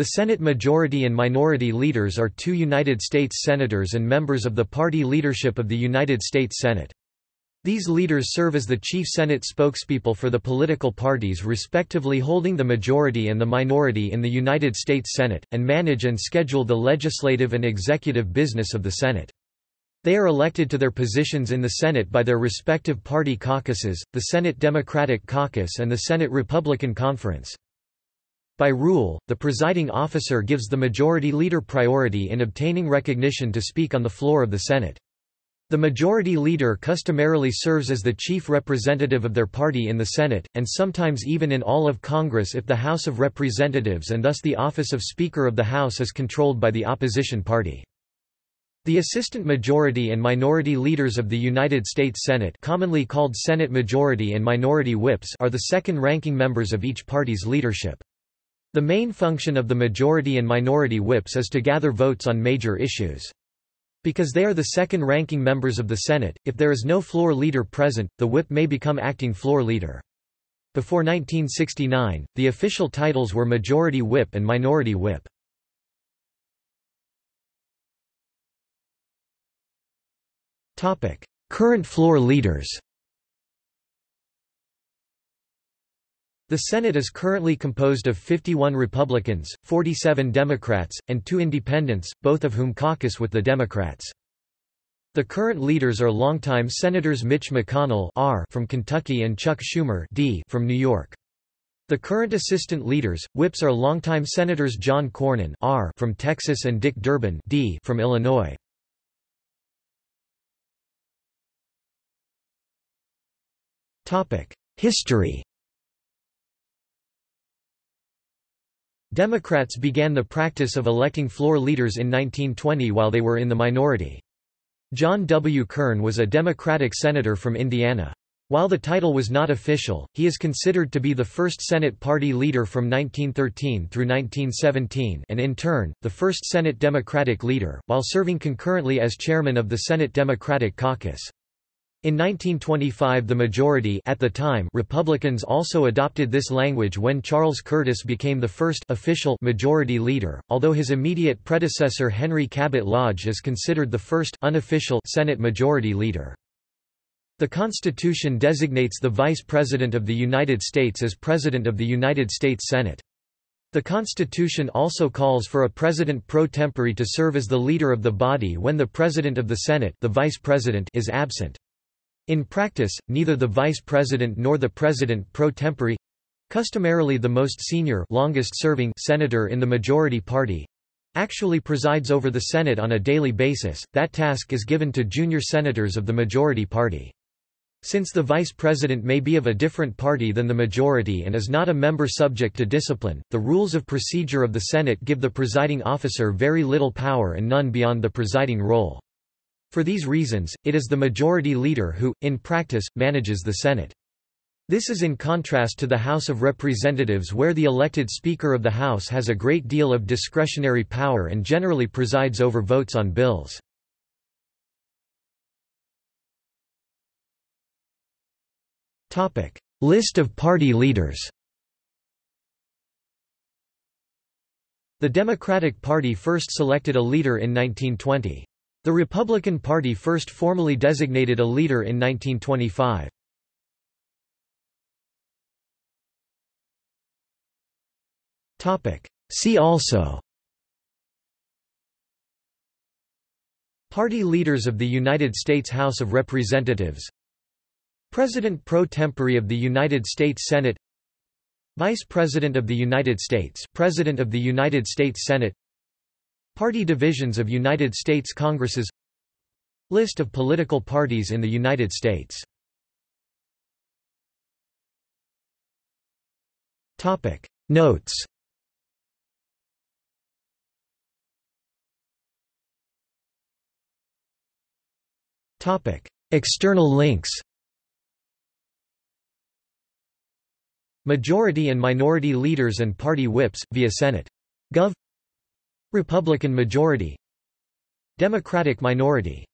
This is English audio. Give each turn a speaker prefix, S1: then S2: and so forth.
S1: The Senate majority and minority leaders are two United States senators and members of the party leadership of the United States Senate. These leaders serve as the chief Senate spokespeople for the political parties respectively holding the majority and the minority in the United States Senate, and manage and schedule the legislative and executive business of the Senate. They are elected to their positions in the Senate by their respective party caucuses, the Senate Democratic Caucus and the Senate Republican Conference. By rule, the presiding officer gives the majority leader priority in obtaining recognition to speak on the floor of the Senate. The majority leader customarily serves as the chief representative of their party in the Senate, and sometimes even in all of Congress if the House of Representatives and thus the office of Speaker of the House is controlled by the opposition party. The assistant majority and minority leaders of the United States Senate commonly called Senate Majority and Minority Whips are the second-ranking members of each party's leadership. The main function of the majority and minority whips is to gather votes on major issues. Because they are the second-ranking members of the Senate, if there is no floor leader present, the whip may become acting floor leader. Before 1969, the official titles were Majority Whip and Minority Whip. Current floor leaders The Senate is currently composed of 51 Republicans, 47 Democrats, and two independents, both of whom caucus with the Democrats. The current leaders are longtime Senators Mitch McConnell R from Kentucky and Chuck Schumer D from New York. The current assistant leaders, whips are longtime Senators John Cornyn R from Texas and Dick Durbin D from Illinois. History Democrats began the practice of electing floor leaders in 1920 while they were in the minority. John W. Kern was a Democratic senator from Indiana. While the title was not official, he is considered to be the first Senate party leader from 1913 through 1917 and in turn, the first Senate Democratic leader, while serving concurrently as chairman of the Senate Democratic Caucus. In 1925 the majority at the time Republicans also adopted this language when Charles Curtis became the first official majority leader, although his immediate predecessor Henry Cabot Lodge is considered the first unofficial Senate majority leader. The Constitution designates the Vice President of the United States as President of the United States Senate. The Constitution also calls for a president pro tempore to serve as the leader of the body when the President of the Senate the Vice President is absent. In practice, neither the vice president nor the president pro tempore customarily the most senior longest-serving senator in the majority party actually presides over the Senate on a daily basis, that task is given to junior senators of the majority party. Since the vice president may be of a different party than the majority and is not a member subject to discipline, the rules of procedure of the Senate give the presiding officer very little power and none beyond the presiding role. For these reasons, it is the majority leader who, in practice, manages the Senate. This is in contrast to the House of Representatives where the elected Speaker of the House has a great deal of discretionary power and generally presides over votes on bills. List of party leaders The Democratic Party first selected a leader in 1920. The Republican Party first formally designated a leader in 1925. See also. Party leaders of the United States House of Representatives. President pro tempore of the United States Senate. Vice President of the United States President of the United States Senate Party divisions of United States Congresses List of political parties in the United States. Notes External links Majority and minority leaders and party whips, via Senate. Gov Republican majority Democratic minority